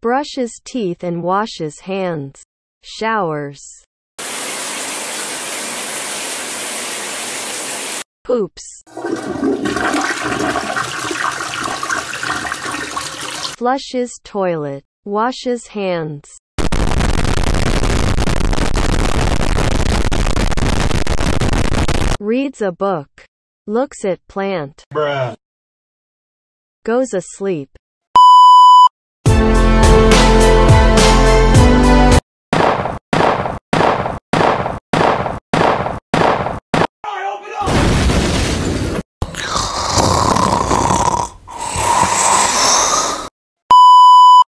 brushes teeth and washes hands, showers, poops, flushes toilet, washes hands. Reads a book. Looks at plant. Bruh. Goes asleep.